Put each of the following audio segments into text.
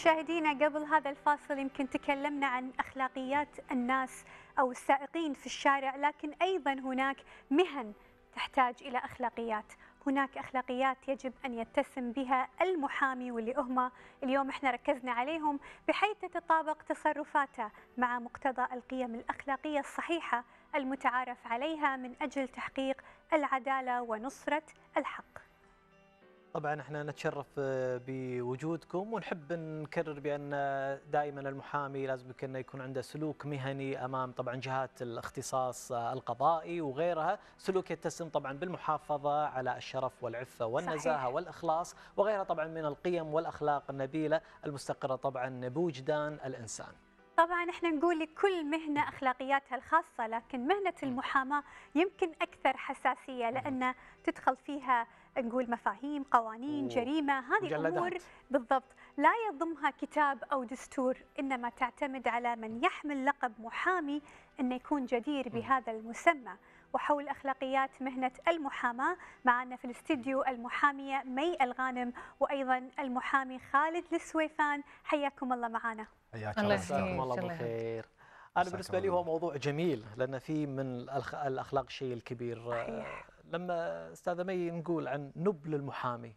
مشاهدينا قبل هذا الفاصل يمكن تكلمنا عن أخلاقيات الناس أو السائقين في الشارع لكن أيضا هناك مهن تحتاج إلى أخلاقيات هناك أخلاقيات يجب أن يتسم بها المحامي واللي هم اليوم إحنا ركزنا عليهم بحيث تتطابق تصرفاته مع مقتضى القيم الأخلاقية الصحيحة المتعارف عليها من أجل تحقيق العدالة ونصرة الحق. طبعا إحنا نتشرف بوجودكم ونحب نكرر بأن دائما المحامي لازم انه يكون عنده سلوك مهني أمام طبعا جهات الاختصاص القضائي وغيرها، سلوك يتسم طبعا بالمحافظة على الشرف والعفة والنزاهة صحيح. والإخلاص وغيرها طبعا من القيم والأخلاق النبيلة المستقرة طبعا بوجدان الإنسان. طبعا إحنا نقول لكل مهنة أخلاقياتها الخاصة لكن مهنة المحاماة يمكن أكثر حساسية لأن تدخل فيها نقول مفاهيم قوانين جريمة هذه امور بالضبط. لا يضمها كتاب أو دستور إنما تعتمد على من يحمل لقب محامي إنه يكون جدير بهذا المسمى. وحول أخلاقيات مهنة المحاماة معنا في الاستديو المحامية مي الغانم وأيضا المحامي خالد السويفان. حياكم الله معنا حياك الله جزاكم الله بالخير أنا بالنسبة لي هو موضوع جميل لأن في من الأخلاق الشيء الكبير. صحيح. لما أستاذة مي نقول عن نبل المحامي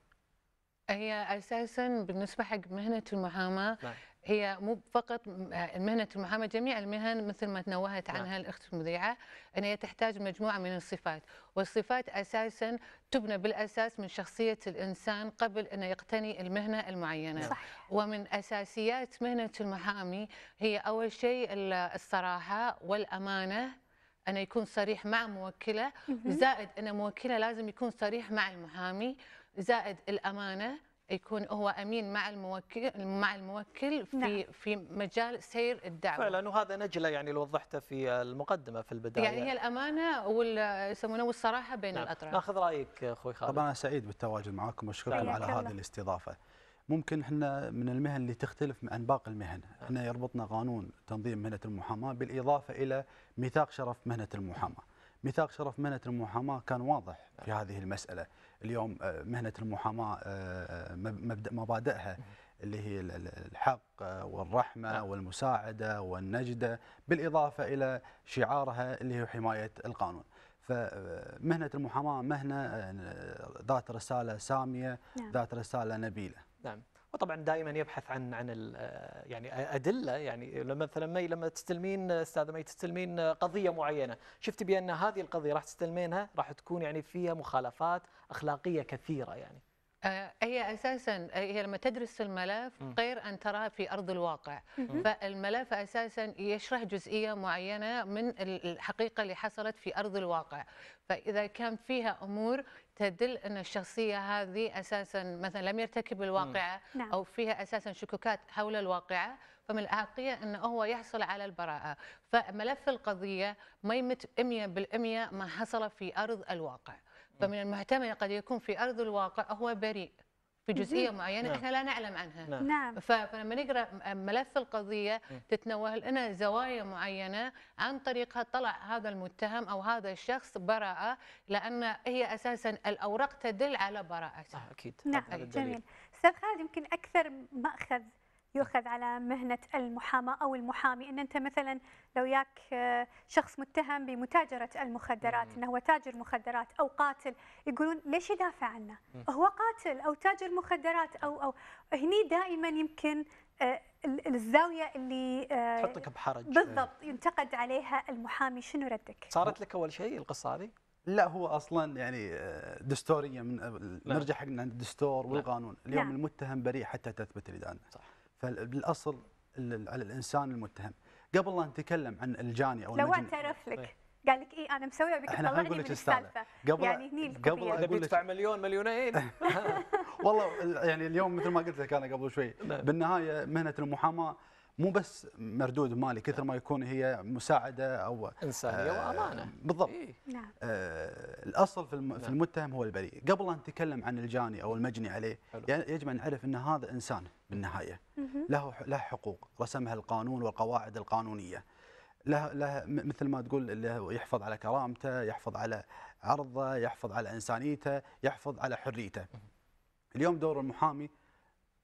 هي أساسا بالنسبة حق مهنة المحاماة نعم. هي مو فقط مهنة المحاماة جميع المهن مثل ما تنوهت عنها نعم. الأخت المذيعة إن هي تحتاج مجموعة من الصفات والصفات أساسا تبنى بالأساس من شخصية الإنسان قبل انه يقتني المهنة المعينة صح. ومن أساسيات مهنة المحامي هي أول شيء الصراحة والأمانة أنه يكون صريح مع موكله زائد أن موكله لازم يكون صريح مع المحامي زائد الأمانة يكون هو أمين مع الموكل مع الموكل في نعم. في مجال سير الدعوة. فعلا وهذا نجلة يعني اللي وضحته في المقدمة في البداية. يعني هي الأمانة وال يسمونه والصراحة بين نعم. الأطراف. ناخذ رأيك أخوي خالد. طبعا أنا سعيد بالتواجد معكم وأشكركم على هذه الاستضافة. ممكن إحنا من المهن اللي تختلف عن باقي المهن، إحنا يربطنا قانون تنظيم مهنة المحاماة بالإضافة إلى ميثاق شرف مهنة المحاماة. ميثاق شرف مهنة المحاماة كان واضح في هذه المسألة، اليوم مهنة المحاماة مبادئها اللي هي الحق والرحمة والمساعدة والنجدة بالإضافة إلى شعارها اللي هو حماية القانون. فمهنه المحاماة مهنة ذات رسالة سامية، نعم. ذات رسالة نبيلة. نعم. وطبعا دائما يبحث عن عن يعني أدلة يعني مثلا مي لما تستلمين أستاذة مي تستلمين قضية معينة شفت بأن هذه القضية راح تستلمينها راح تكون يعني فيها مخالفات أخلاقية كثيرة يعني. آه، هي أساسا هي لما تدرس الملف غير أن تراه في أرض الواقع. فالملف أساسا يشرح جزئية معينة من الحقيقة اللي حصلت في أرض الواقع. فإذا كان فيها أمور تدل أن الشخصية هذه أساسا مثلا لم يرتكب الواقعة نعم. أو فيها أساسا شكوكات حول الواقعة فمن الاحقيه أنه هو يحصل على البراءة. فملف القضية ما يمت 100% ما حصل في أرض الواقع. فمن المحتمل قد يكون في أرض الواقع هو بريء. في جزئية معينة نعم. إحنا لا نعلم عنها. نعم, نعم. فلما نقرأ ملف القضية تتنوه لنا زوايا معينة عن طريقها طلع هذا المتهم أو هذا الشخص براءة لأن هي أساسا الأوراق تدل على براءته. أكيد. نعم جميل. أستاذ خالد يمكن أكثر مأخذ يؤخذ على مهنة المحاماة أو المحامي أن أنت مثلا لو ياك آه، شخص متهم بمتاجرة المخدرات أنه هو تاجر مخدرات أو قاتل يقولون ليش يدافع عنه هو قاتل أو تاجر مخدرات أو أو هني دائما يمكن آه، الزاوية اللي آه، تحطك بحرج بالضبط ينتقد عليها المحامي شنو ردك؟ صارت لك أول شيء القصة هذه؟ لا هو أصلا يعني دستوريا من نعم. نرجع حق عند الدستور نعم. والقانون اليوم نعم. المتهم بريء حتى تثبت الإدانة صح فبالاصل على الإنسان المتهم. قبل لا نتكلم عن الجاني أو لو اعترف لك. إيه. قال لك اي أنا مسوي بك طلعني من السالفة. قبل يعني هني قبل أقول تدفع مليون مليونين. والله يعني اليوم مثل ما قلت لك أنا قبل شوي نعم. بالنهاية مهنة المحاماة مو بس مردود مالي كثر ما يكون هي مساعدة أو إنسانية آه وأمانة بالضبط إيه؟ نعم. آه الأصل في, الم... في نعم. المتهم هو البريء قبل أن نتكلم عن الجاني أو المجني عليه حلو. يعني يجب أن نعرف إن هذا إنسان بالنهاية له له حقوق رسمها القانون والقواعد القانونية له له مثل ما تقول له يحفظ على كرامته يحفظ على عرضه يحفظ على إنسانيته يحفظ على حريته اليوم دور المحامي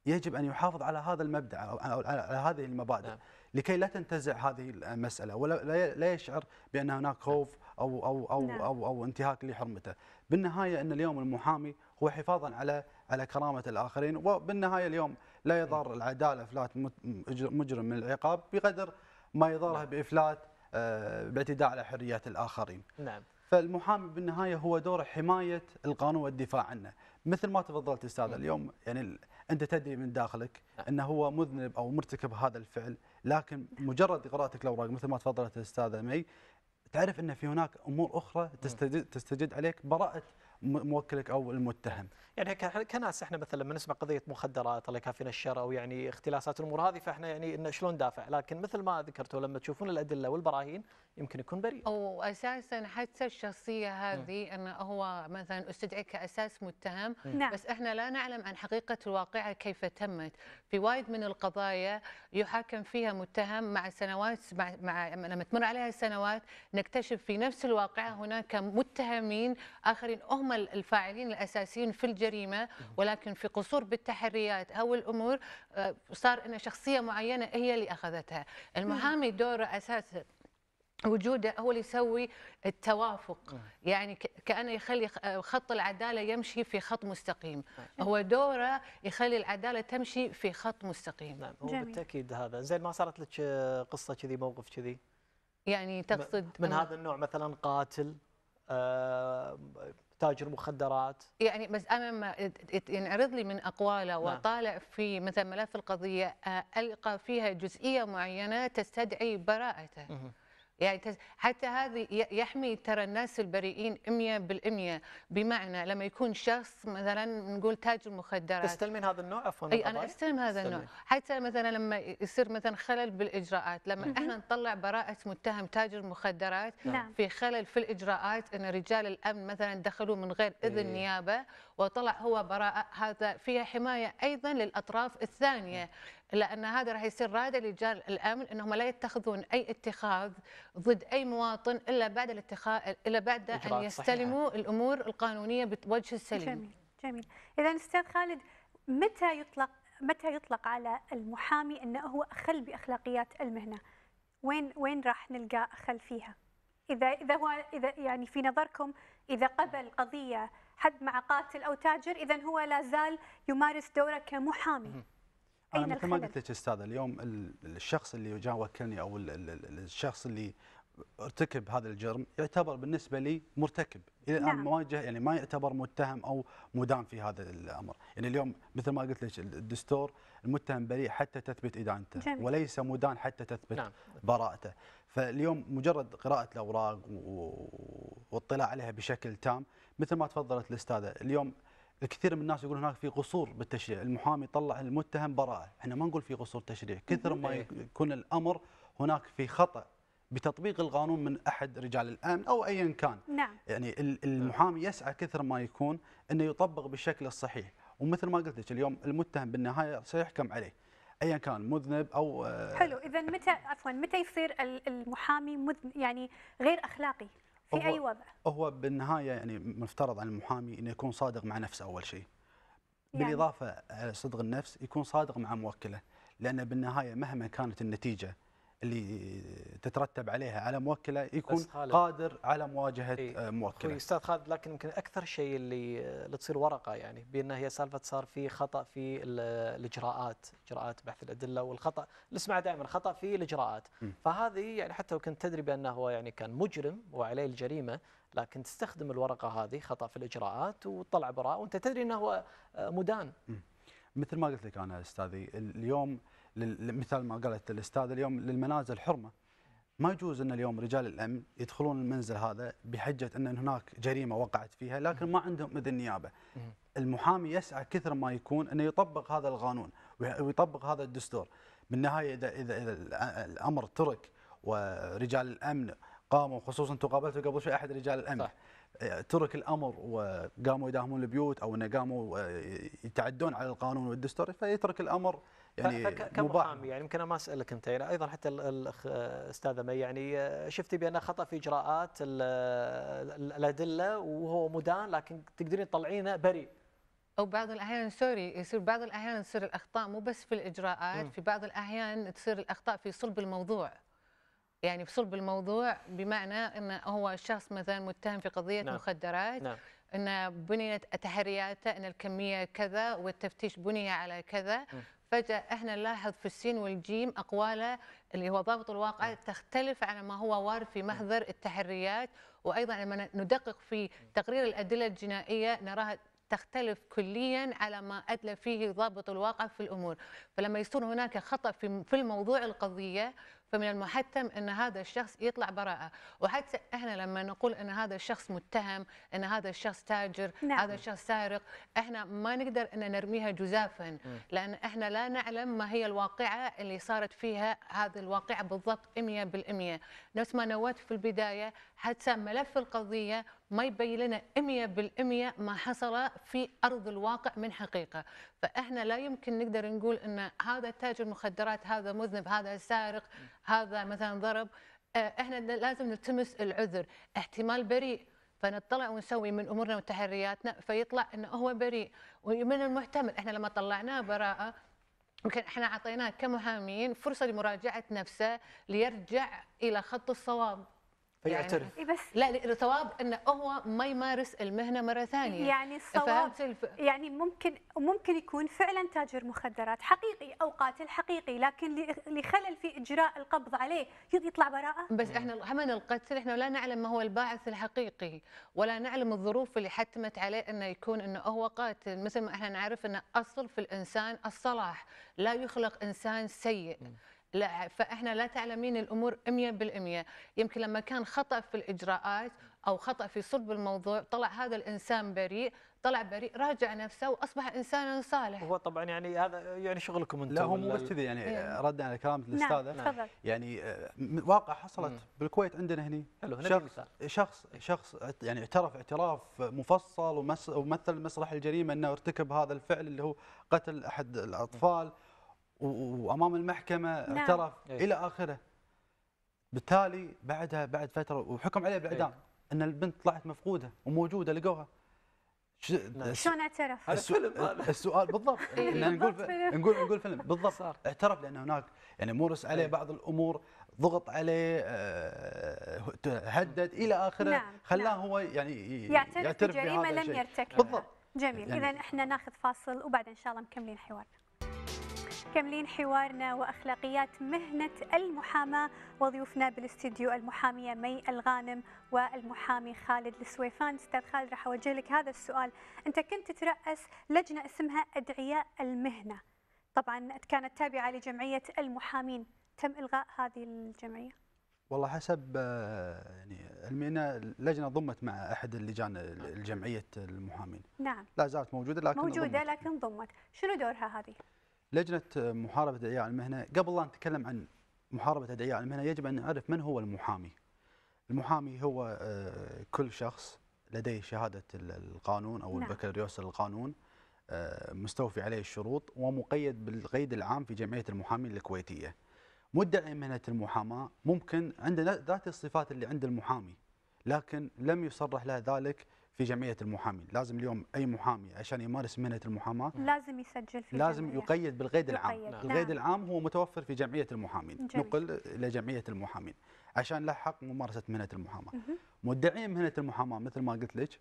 يجب أن يحافظ على هذا المبدأ أو على هذه المبادئ. نعم. لكي لا تنتزع هذه المسألة ولا لا يشعر بأن هناك خوف أو أو أو نعم. أو, أو انتهاك لحرمته. بالنهاية أن اليوم المحامي هو حفاظا على على كرامة الآخرين وبالنهاية اليوم لا يضار العدالة افلات مجرم من العقاب بقدر ما يضرها نعم. بإفلات آه، باعتداء على حريات الآخرين. نعم. فالمحامي بالنهاية هو دوره حماية القانون والدفاع عنه. مثل ما تفضلت أستاذ اليوم يعني أنت تدري من داخلك. أنه هو مذنب أو مرتكب هذا الفعل لكن مجرد قراءتك الاوراق مثل ما تفضلت الأستاذة مي تعرف أن في هناك أمور أخرى تستجد, تستجد عليك براءة موكلك أو المتهم يعني كناس إحنا مثلا لما نسمع قضيه مخدرات الله يكافينا الشر أو يعني اختلاسات الأمور هذه فإحنا يعني شلون دافع لكن مثل ما ذكرتوا لما تشوفون الأدلة والبراهين يمكن يكون بريء. واساسا حتى الشخصية هذه انه هو مثلا استدعي كاساس متهم. نعم. بس إحنا لا نعلم عن حقيقة الواقعة كيف تمت. في وايد من القضايا يحاكم فيها متهم مع سنوات مع, مع لما تمر عليها السنوات نكتشف في نفس الواقعة هناك متهمين آخرين هم الفاعلين الأساسيين في الجريمة ولكن في قصور بالتحريات أو الأمور آه، صار إن شخصية معينة هي اللي أخذتها. المحامي دوره أساسا وجوده هو اللي يسوي التوافق. يعني كأنه يخلي خط العدالة يمشي في خط مستقيم. هو دوره يخلي العدالة تمشي في خط مستقيم. نعم هو بالتأكيد هذا. زين ما صارت لك قصة كذي موقف كذي؟ يعني تقصد من هذا النوع مثلا قاتل آه تاجر مخدرات؟ يعني بس أنا لما ينعرض لي من أقواله نعم. وطالع في مثلا ملف القضية آه، ألقى فيها جزئية معينة تستدعي براءته. يعني حتى هذه يحمي ترى الناس البريئين 100% بمعنى لما يكون شخص مثلا نقول تاجر مخدرات تستلمين هذا النوع؟ عفوا إي أنا أستلم هذا النوع. حتى مثلا لما يصير مثلا خلل بالإجراءات. لما م إحنا نطلع براءة متهم تاجر مخدرات نعم. في خلل في الإجراءات إن رجال الأمن مثلا دخلوا من غير إذن إيه. نيابة وطلع هو براءة هذا فيها حماية أيضا للأطراف الثانية لأن هذا راح يصير رادع لرجال الأمن إنهم لا يتخذون أي اتخاذ ضد أي مواطن إلا بعد الاتخاذ إلا بعد أن يستلموا صحيحة. الأمور القانونية بوجه السليم. جميل جميل. اذا أستاذ خالد متى يطلق متى يطلق على المحامي انه هو أخل بأخلاقيات المهنة؟ وين وين راح نلقى أخل فيها؟ إذا إذا هو إذا يعني في نظركم إذا قبل قضية حد مع قاتل أو تاجر اذا هو لا زال يمارس دوره كمحامي. أنا مثل ما قلت لك أستاذ اليوم الشخص اللي جاء وكلني أو الشخص اللي ارتكب هذا الجرم يعتبر بالنسبة لي مرتكب إلى الآن نعم. مواجه يعني ما يعتبر متهم أو مدان في هذا الأمر يعني اليوم مثل ما قلت لك الدستور المتهم بريء حتى تثبت ادانته جميل. وليس مدان حتى تثبت نعم. براءته فاليوم مجرد قراءة الأوراق واطلاع عليها بشكل تام مثل ما تفضلت الأستاذة اليوم الكثير من الناس يقول هناك في قصور بالتشريع المحامي طلع المتهم براءة إحنا ما نقول في قصور تشريع كثر ما إيه. يكون الأمر هناك في خطأ بتطبيق القانون من أحد رجال الأمن أو ايا كان. نعم. يعني المحامي يسعى كثر ما يكون إنه يطبق بالشكل الصحيح. ومثل ما قلت لك اليوم المتهم بالنهاية سيحكم عليه. ايا كان مذنب أو آه، حلو اذا متى عفوا متى يصير المحامي يعني غير أخلاقي؟ في أي وضع؟ هو بالنهاية يعني مفترض على المحامي إنه يكون صادق مع نفسه أول شيء. يعني؟ بالإضافة على صدق النفس يكون صادق مع موكله لأن بالنهاية مهما كانت النتيجة اللي تترتب عليها على موكلة يكون قادر على مواجهة إيه موكلة. أستاذ خالد لكن يمكن أكثر شيء اللي اللي تصير ورقة يعني بانها هي سالفة صار في خطأ في الإجراءات، إجراءات بحث الأدلة والخطأ نسمع دائما خطأ في الإجراءات، م. فهذه يعني حتى لو كنت تدري بأنه هو يعني كان مجرم وعليه الجريمة لكن تستخدم الورقة هذه خطأ في الإجراءات وتطلع براءه وأنت تدري إنه هو مدان. م. مثل ما قلت لك أنا أستاذي اليوم مثل ما قالت الاستاذ اليوم للمنازل حرمة ما يجوز إن اليوم رجال الامن يدخلون المنزل هذا بحجة إن هناك جريمة وقعت فيها لكن ما عندهم إذن نيابة. المحامي يسعى كثر ما يكون إنه يطبق هذا القانون ويطبق هذا الدستور. بالنهاية اذا اذا إذا الأمر ترك ورجال الأمن قاموا خصوصا تقابلت قبل شوي أحد رجال الأمن صح. ترك الأمر وقاموا يداهمون البيوت أو إنه قاموا يتعدون على القانون والدستور فيترك الأمر يعني كمحامي يعني يمكن ما أسألك أنت يعني أيضا حتى الأخ استاذه مي يعني آه، شفتي بانه خطأ في إجراءات الأدلة وهو مدان لكن تقدرين تطلعينه بريء أو بعض الأحيان sorry يصير بعض الأحيان تصير الأخطاء مو بس في الإجراءات م. في بعض الأحيان تصير الأخطاء في صلب الموضوع يعني في صلب الموضوع بمعنى انه هو شخص مثلا متهم في قضية نعم. مخدرات نعم. إن بنيت تحرياته إن الكمية كذا والتفتيش بني على كذا م. فجأة إحنا نلاحظ في السين والجيم أقواله اللي هو ضابط الواقعة تختلف عن ما هو وارد في محضر التحريات وأيضا لما ندقق في تقرير الأدلة الجنائية نراها تختلف كليا على ما ادلى فيه ضابط الواقع في الأمور، فلما يصير هناك خطأ في في الموضوع القضية فمن المحتم إن هذا الشخص يطلع براءة. وحتى إحنا لما نقول إن هذا الشخص متهم إن هذا الشخص تاجر نعم. هذا الشخص سارق إحنا ما نقدر إن نرميها جزافا. لأن إحنا لا نعلم ما هي الواقعة اللي صارت فيها هذه الواقعة بالضبط 100% نفس ما نويت في البداية حتى ملف القضية ما يبين لنا 100% ما حصل في أرض الواقع من حقيقة. فإحنا لا يمكن نقدر نقول إن هذا تاجر مخدرات هذا مذنب هذا سارق هذا مثلا ضرب. آه، إحنا لازم نلتمس العذر. احتمال بريء. فنطلع ونسوي من أمورنا وتحرياتنا فيطلع إنه هو بريء. ومن المحتمل إحنا لما طلعناه براءة يمكن إحنا أعطيناه كمحامين فرصة لمراجعة نفسه ليرجع إلى خط الصواب. فيعترف. يعني. بس. لا الصواب إنه هو ما يمارس المهنة مرة ثانية. يعني الصواب الف... يعني ممكن ممكن يكون فعلا تاجر مخدرات حقيقي أو قاتل حقيقي لكن لخلل في إجراء القبض عليه يطلع براءة؟ بس إحنا هم القتل إحنا لا نعلم ما هو الباعث الحقيقي ولا نعلم الظروف اللي حتمت عليه إنه يكون إنه هو قاتل. مثل ما إحنا نعرف إنه أصل في الإنسان الصلاح لا يخلق إنسان سيء. لا فإحنا لا تعلمين الأمور 100% يمكن لما كان خطأ في الإجراءات أو خطأ في صلب الموضوع طلع هذا الإنسان بريء طلع بريء راجع نفسه وأصبح إنسانا صالح هو طبعا يعني هذا يعني شغلكم أنتم لا هو مو بس كذا يعني إيه. ردا على كلام الاستاذه نعم. يعني آه، واقع حصلت مم. بالكويت عندنا هني شخص شخص شخص يعني اعترف اعتراف مفصل ومثل مسرح الجريمة أنه ارتكب هذا الفعل اللي هو قتل أحد الأطفال مم. وأمام المحكمة نعم. اعترف أيه. إلى آخره بالتالي بعدها بعد فترة وحكم عليه بالاعدام أيه. أن البنت طلعت مفقودة وموجودة لقوها نعم. شلون اعترف؟ السؤال, السؤال بالضبط إن نقول نقول نقول فيلم بالضبط اعترف لأن هناك يعني مورس عليه أيه. بعض الأمور ضغط عليه آه، هدد إلى آخره نعم. خلاه نعم. هو يعني يعترف بجريمة لم يرتكبها بالضبط جميل يعني اذا إحنا ناخذ فاصل وبعدين إن شاء الله مكملين حوارنا مكملين حوارنا وأخلاقيات مهنة المحاماة وضيوفنا بالاستديو المحامية مي الغانم والمحامي خالد السويفان. أستاذ خالد راح أوجه لك هذا السؤال. أنت كنت تتراس لجنة اسمها أدعياء المهنة. طبعا كانت تابعة لجمعية المحامين. تم إلغاء هذه الجمعية؟ والله حسب آه، يعني علمنا لجنه ضمت مع أحد اللجان الجمعية المحامين. نعم. لا زالت موجودة لكن موجودة ضمت. لكن ضمت. شنو دورها هذه؟ لجنة محاربة ادعياء المهنة قبل لا نتكلم عن محاربة ادعياء المهنة يجب أن نعرف من هو المحامي. المحامي هو آه، كل شخص لديه شهادة القانون أو نعم. البكالوريوس للقانون آه، مستوفي عليه الشروط ومقيد بالقيد العام في جمعية المحامين الكويتية. مدعي مهنة المحاماة ممكن عنده ذات الصفات اللي عند المحامي لكن لم يصرح له ذلك في جمعية المحامين، لازم اليوم أي محامي عشان يمارس مهنه المحاماة لازم يسجل في لازم جمعية. يقيد بالقيد العام، يقيد. نعم. القيد العام هو متوفر في جمعية المحامين، جميل. نقل إلى جمعية المحامين عشان له حق ممارسة مهنه المحاماة. مدعين مهنه المحاماة مثل ما قلت لك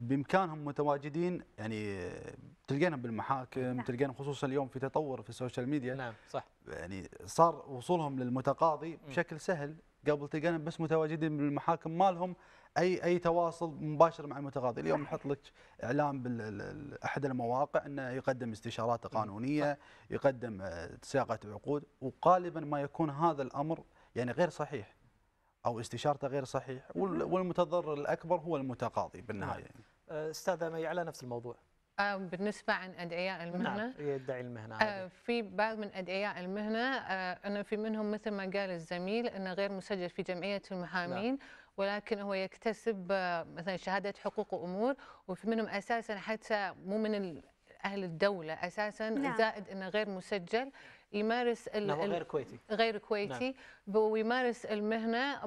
بإمكانهم متواجدين يعني تلقينهم بالمحاكم نعم. تلقينهم خصوصا اليوم في تطور في ال social media نعم صح يعني صار وصولهم للمتقاضي بشكل سهل قبل تلقينهم بس متواجدين بالمحاكم ما لهم أي أي تواصل مباشر مع المتقاضي اليوم نحط لك إعلان باحد المواقع أنه يقدم استشارات قانونية يقدم آه، صياغة عقود وغالبا ما يكون هذا الأمر يعني غير صحيح أو استشارته غير صحيح والمتضرر الأكبر هو المتقاضي بالنهاية. نعم. آه، استاذه مي على نفس الموضوع. آه، بالنسبة عن أدعياء المهنة نعم يدعي المهنة في بعض من أدعياء المهنة أنه في منهم مثل ما قال الزميل أنه غير مسجل في جمعية المحامين. نعم. ولكن هو يكتسب مثلا شهاده حقوق وأمور وفي منهم أساسا حتى مو من أهل الدولة أساسا نعم. زائد إنه غير مسجل يمارس هو غير كويتي غير كويتي نعم. ويمارس المهنة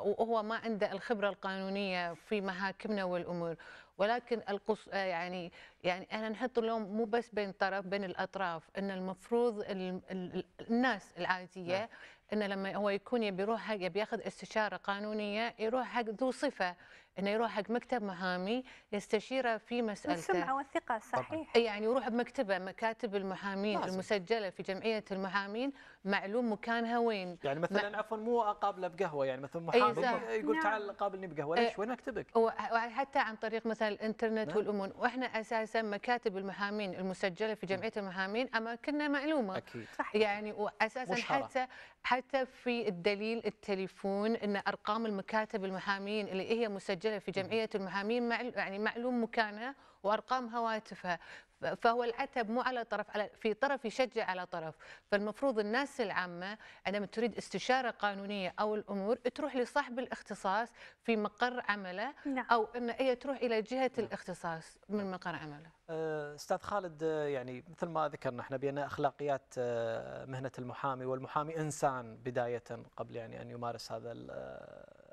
وهو ما عنده الخبرة القانونية في محاكمنا والأمور ولكن القص يعني يعني أنا نحط اللوم مو بس بين طرف بين الأطراف إن المفروض ال... ال... الناس العادية نعم. إنه لما هو يكون يبي يروح حق يبي ياخذ استشارة قانونية يروح حق ذو صفة إنه يروح حق مكتب محامي يستشيره في مسألته. السمعة والثقة صحيح. يعني يروح بمكتبه مكاتب المحامين لازم. المسجلة في جمعية المحامين معلوم مكانها وين يعني مثلا مع... عفوا مو أقابله بقهوة يعني مثلا محامي يقول نعم. تعال قابلني بقهوة. ليش؟ وين أكتبك؟ وحتى عن طريق مثلا الإنترنت نعم. والأمور. وإحنا أساسا مكاتب المحامين المسجلة في جمعية المحامين أماكننا معلومة. أكيد. صحيح. يعني واساسا حتى حتى في الدليل التليفون إن أرقام المكاتب المحامين اللي هي مسجلة في جمعية المحامين يعني معلوم مكانها وأرقام هواتفها. فهو العتب مو على طرف على في طرف يشجع على طرف فالمفروض الناس العامة عندما تريد استشارة قانونية أو الأمور تروح لصاحب الاختصاص في مقر عمله نعم. أو إن هي تروح إلى جهة نعم. الاختصاص من مقر عمله أه، أستاذ خالد يعني مثل ما ذكرنا إحنا بان أخلاقيات أه، مهنة المحامي والمحامي إنسان بداية قبل يعني أن يمارس هذا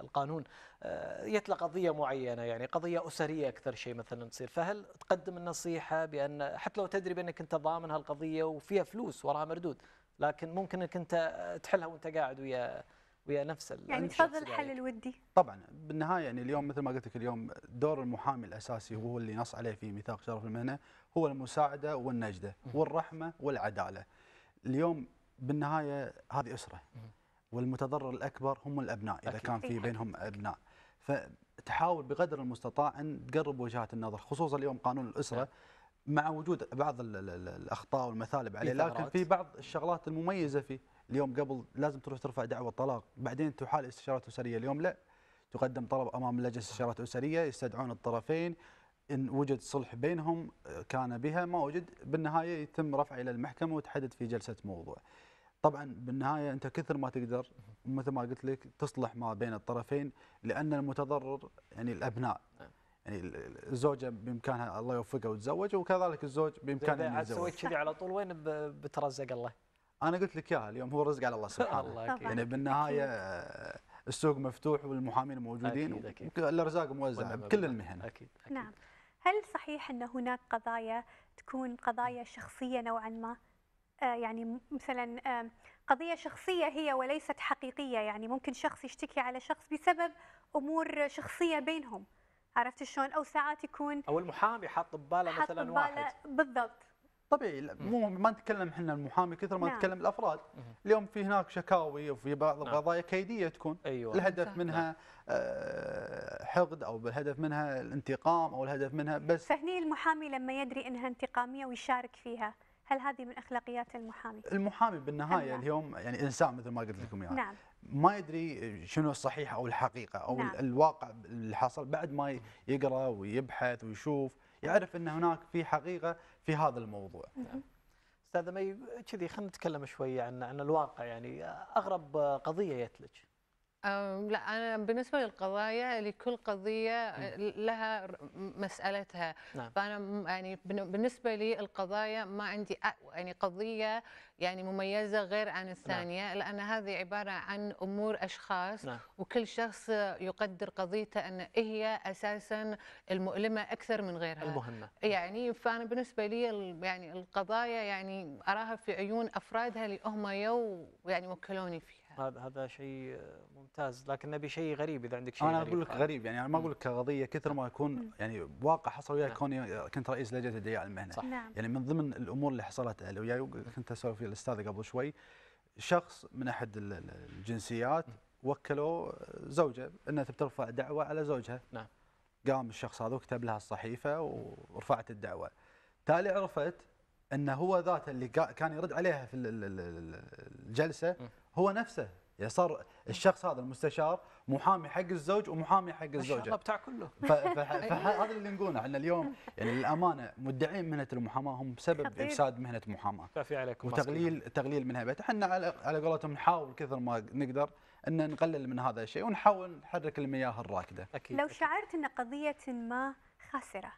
القانون آه، يتلى قضية معينة يعني قضية أسرية أكثر شيء مثلا تصير. فهل تقدم النصيحة بأن حتى لو تدري بأنك أنت ضامن هالقضية وفيها فلوس وراها مردود لكن ممكن أنك أنت تحلها وأنت قاعد ويا ويا نفس يعني تفضل الحل الودي. طبعا بالنهاية يعني اليوم مثل ما قلت لك اليوم دور المحامي الأساسي وهو اللي نص عليه في ميثاق شرف المهنة هو المساعدة والنجدة والرحمة والعدالة. اليوم بالنهاية هذه أسرة. والمتضرر الأكبر هم الأبناء إذا كان في بينهم أبناء. فتحاول بقدر المستطاع أن تقرب وجهات النظر خصوصا اليوم قانون الأسرة نعم. مع وجود بعض الأخطاء والمثالب عليه لكن في بعض الشغلات المميزة فيه اليوم قبل لازم تروح ترفع دعوة طلاق بعدين تحال استشارات أسرية اليوم لا. تقدم طلب أمام لجنه استشارات أسرية يستدعون الطرفين إن وجد صلح بينهم كان بها ما وجد بالنهاية يتم رفعه إلى المحكمة وتحدد في جلسة موضوع. طبعا بالنهاية أنت كثر ما تقدر مثل ما قلت لك تصلح ما بين الطرفين لأن المتضرر يعني الأبناء نعم. يعني الزوجة بإمكانها الله يوفقها وتزوج وكذلك الزوج بإمكانه انه يتزوج. سويت كذي على طول وين بترزق الله؟ أنا قلت لك إياها اليوم هو رزق على الله سبحانه الله يعني بالنهاية السوق مفتوح والمحامين موجودين أكيد الارزاق موزعه بكل المهن أكيد. أكيد. نعم هل صحيح أن هناك قضايا تكون قضايا شخصية نوعا ما؟ آه، يعني مثلا قضية شخصية هي وليست حقيقية يعني ممكن شخص يشتكي على شخص بسبب أمور شخصية بينهم. عرفت شلون؟ أو ساعات يكون أو المحامي حاط بباله مثلا واحد. بالضبط. طبيعي مو ما نتكلم إحنا المحامي كثر ما نعم. نتكلم الأفراد. اليوم في هناك شكاوي وفي بعض نعم. القضايا كيدية تكون. أيوة. الهدف منها نعم. آه، حقد أو الهدف منها الانتقام أو الهدف منها بس فهني المحامي لما يدري إنها انتقامية ويشارك فيها. هل هذه من أخلاقيات المحامي؟ المحامي بالنهاية نعم. اليوم يعني إنسان مثل ما قلت لكم يعني نعم. ما يدري شنو الصحيح أو الحقيقة أو نعم. الواقع اللي حصل بعد ما يقرأ ويبحث ويشوف يعرف إن هناك في حقيقة في هذا الموضوع. نعم. أستاذ مي كذي خلينا نتكلم شوي عن عن الواقع يعني أغرب قضية جت لك. لا أنا بالنسبة للقضايا لكل قضية لها مسألتها نعم. فأنا يعني بالنسبة لي القضايا ما عندي يعني قضية يعني مميزة غير عن الثانية نعم. لأن هذه عبارة عن أمور أشخاص نعم. وكل شخص يقدر قضيته أن هي أساسا المؤلمة أكثر من غيرها المهمة يعني فأنا بالنسبة لي يعني القضايا يعني أراها في عيون أفرادها اللي هم يو يعني وكلوني فيها هذا هذا شيء ممتاز. لكن نبي شيء غريب إذا عندك شيء أنا أقول لك غريب يعني أنا ما أقول لك كقضية كثر ما يكون يعني واقع حصل وياي نعم. كوني كنت رئيس لجنة الدياء المهنة. صح. نعم. يعني من ضمن الأمور اللي حصلت وياي كنت أسولف ويا الاستاذ قبل شوي شخص من أحد الجنسيات وكلوا زوجة إنها ترفع دعوه على زوجها. نعم. قام الشخص هذا وكتب لها الصحيفة ورفعت الدعوة. تالي عرفت انه هو ذاته اللي كان يرد عليها في الجلسة هو نفسه. يعني صار الشخص هذا المستشار محامي حق الزوج ومحامي حق الزوجة. الله بتاع كله. فهذا اللي نقوله. إحنا اليوم يعني للأمانة مدعين مهنة المحاماة هم سبب افساد مهنة المحاماه كافي عليكم وتقليل تقليل من هيبتها إحنا على على قولتهم نحاول كثر ما نقدر إن نقلل من هذا الشيء ونحاول نحرك المياه الراكدة. أكيد لو شعرت إن قضية ما خاسرة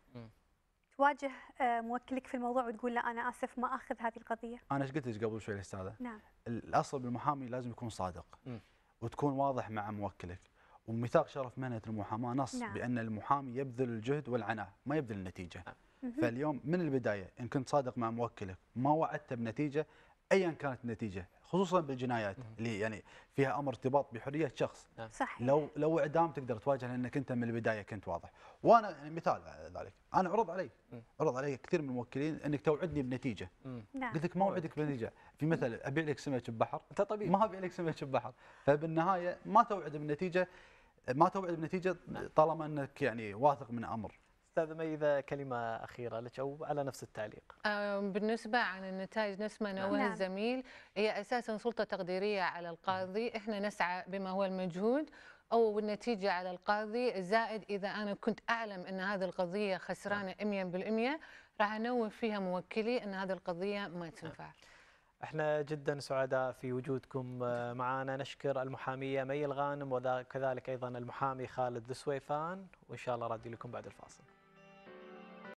تواجه آه، موكلك في الموضوع وتقول لا أنا آسف ما آخذ هذه القضية؟ أنا إيش قلت لك قبل شوي استاذه؟ نعم. الأصل بالمحامي لازم يكون صادق م. وتكون واضح مع موكلك وميثاق شرف مهنه المحاماة نص نعم. بأن المحامي يبذل الجهد والعناء ما يبذل النتيجة نعم. فاليوم من البداية إن كنت صادق مع موكلك ما وعدته بنتيجة ايا كانت النتيجة خصوصا بالجنايات اللي يعني فيها أمر ارتباط بحرية شخص. نعم. صحيح. لو لو إعدام تقدر تواجه لأنك أنت من البداية كنت واضح. وأنا يعني مثال ذلك. أنا عرض علي. عرض علي كثير من الموكلين أنك توعدني بنتيجة. نعم. قلت لك ما أوعدك بنتيجة. في مثل أبيع لك سمك ببحر؟ أنت طبيب ما أبيع لك سمك ببحر. فبالنهاية ما توعد بنتيجة ما توعد بنتيجة نعم. طالما أنك يعني واثق من أمر. أستاذ ميذا كلمة أخيرة لك أو على نفس التعليق. بالنسبة عن النتائج نفس ما نوه نعم. الزميل هي أساسا سلطة تقديرية على القاضي، إحنا نسعى بما هو المجهود أو النتيجة على القاضي زائد إذا أنا كنت أعلم إن هذه القضية خسرانة 100% راح أنوه فيها موكلي إن هذه القضية ما تنفع. إحنا جدا سعداء في وجودكم معنا نشكر المحامية مي الغانم وكذلك أيضا المحامي خالد السويفان وإن شاء الله رادي لكم بعد الفاصل.